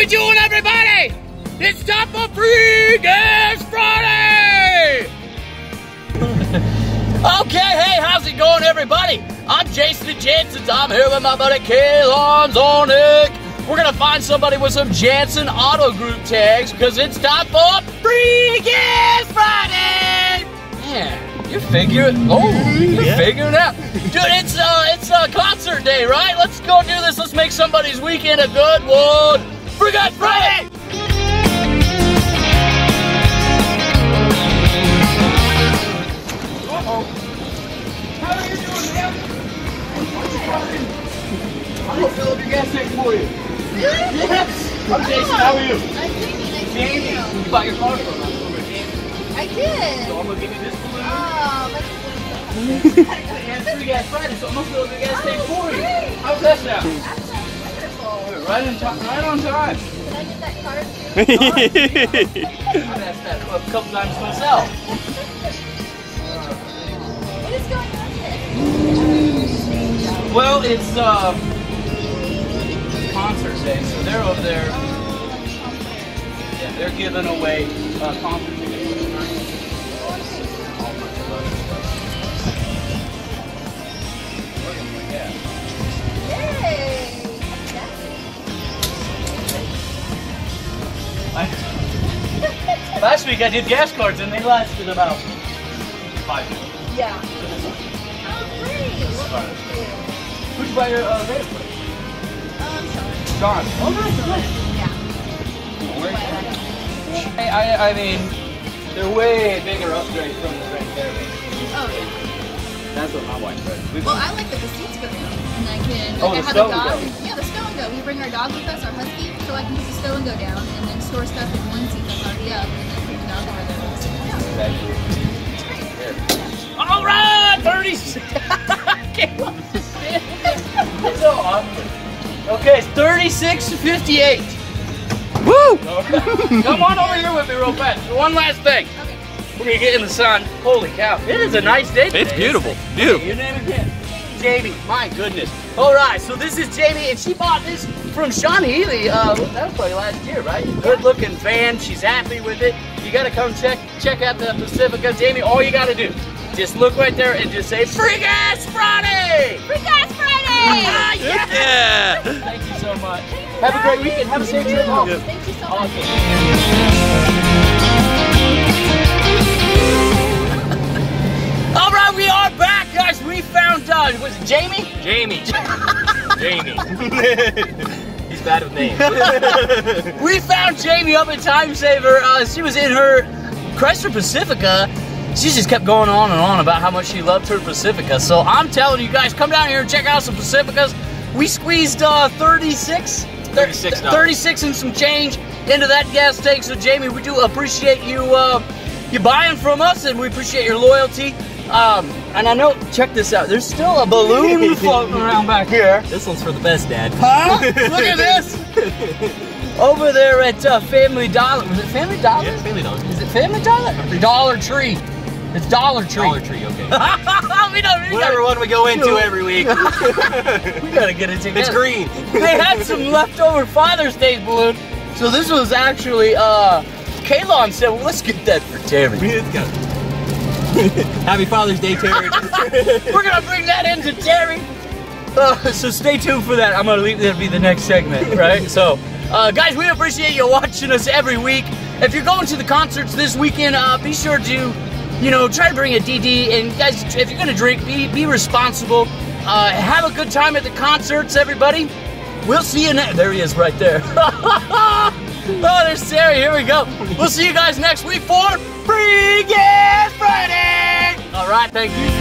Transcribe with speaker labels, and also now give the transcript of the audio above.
Speaker 1: we doing, everybody? It's time for Free Gas Friday! okay, hey, how's it going, everybody? I'm Jason Janssen. I'm here with my buddy Kalon Zornick. We're gonna find somebody with some Janssen Auto Group tags because it's time for Free Gas Friday! Man, you're figuring, oh, you're
Speaker 2: Yeah.
Speaker 1: it out. Dude, it's, uh, it's uh, concert day, right? Let's go do this. Let's make somebody's weekend a good one. Free Gas Friday! Oh. How are you doing, man? I'm gonna fill up your gas tank for you. Yes! I'm Jason, how are you?
Speaker 3: I'm Jamee. Nice to
Speaker 1: Jamee,
Speaker 3: you.
Speaker 1: you bought your car from us.
Speaker 3: I did.
Speaker 1: So I'm gonna give you this balloon.
Speaker 3: Oh, that's
Speaker 1: And free gas Friday, so I'm gonna fill up your gas tank for you. How's that sound? Right on time, right on time.
Speaker 3: Can I get that card?
Speaker 1: I've asked that a couple times myself.
Speaker 3: what is going on here?
Speaker 1: Well, it's uh concert day, so they're over there. Yeah, they're giving away uh, concert tickets week I did gas cards and they lasted about five minutes.
Speaker 3: Yeah. Oh, great.
Speaker 1: Who'd you buy your uh, radio for?
Speaker 3: Um, sorry.
Speaker 1: John. Oh, nice, nice.
Speaker 3: Yeah.
Speaker 1: I, I, I mean, they're way bigger upgrade from the Red Caravan.
Speaker 3: Oh, yeah.
Speaker 1: That's what my wife said. We-
Speaker 3: Well, I like that the seats go down, and I can.
Speaker 1: Oh,
Speaker 3: I
Speaker 1: the
Speaker 3: have
Speaker 1: stow
Speaker 3: a dog.
Speaker 1: go.
Speaker 3: Yeah, the stow and go. We bring our dog with us, our husky, so I can put the stow and go down, and then store stuff in one seat
Speaker 1: Okay, it's 36 to 58.
Speaker 2: Woo!
Speaker 1: Come on over here with me real fast. One last thing.
Speaker 3: Okay.
Speaker 1: We're gonna get in the sun. Holy cow. It is a nice day today.
Speaker 2: It's beautiful.
Speaker 1: Hey,
Speaker 2: Beautiful.
Speaker 1: your name again? Jamee. My goodness. All right, so this is Jamee, and she bought this from Sean Healy. Uh, that was probably last year, right? Good looking van. She's happy with it. You gotta come check check out the Pacifica. Jamee, all you gotta do, just look right there and just say, Free Gas Friday!
Speaker 3: Free Gas Friday!
Speaker 1: Ah, yeah!
Speaker 2: Yeah.
Speaker 1: Thank you so much. Have a great weekend. Have a safe trip home.
Speaker 3: Thank you so much.
Speaker 1: Awesome. All right, we are back, guys. We found uh, was it Jamee?
Speaker 2: Jamee. Jamee. He's bad with names.
Speaker 1: We found Jamee up at Time Saver. Uh, she was in her Chrysler Pacifica. She just kept going on and on about how much she loved her Pacifica. So I'm telling you guys, come down here and check out some Pacificas. We squeezed uh, 36,
Speaker 2: $36.
Speaker 1: 36 and some change into that gas tank. So Jamee, we do appreciate you uh, you buying from us, and we appreciate your loyalty. Um, and I know, check this out. There's still a balloon floating around back here.
Speaker 2: this one's for the best, Dad.
Speaker 1: Huh? Look at this. Over there at uh, Family Dollar. Was it Family Dollar?
Speaker 2: Yeah, Family Dollar.
Speaker 1: Family Dollar? Dollar Tree. It's Dollar Tree.
Speaker 2: Dollar Tree, okay.
Speaker 1: we don't. We
Speaker 2: Whatever
Speaker 1: gotta,
Speaker 2: one we go into every week.
Speaker 1: we gotta get it together.
Speaker 2: It's green.
Speaker 1: they had some leftover Father's Day balloon. So this was actually, uh, Kalon said, well, let's get that for Terry.
Speaker 2: Let's go. Happy Father's Day, Terry.
Speaker 1: We're gonna bring that into Terry. Uh, so stay tuned for that. I'm gonna leave that'll be the next segment, right? so, uh, guys, we appreciate you watching us every week. If you're going to the concerts this weekend, uh, be sure to, you know, try to bring a DD. And guys, if you're gonna drink, be be responsible. Uh, have a good time at the concerts, everybody. We'll see you next. There he is, right there. oh, there's Terry. Here we go. We'll see you guys next week for Free Gas Friday. All right, thank you.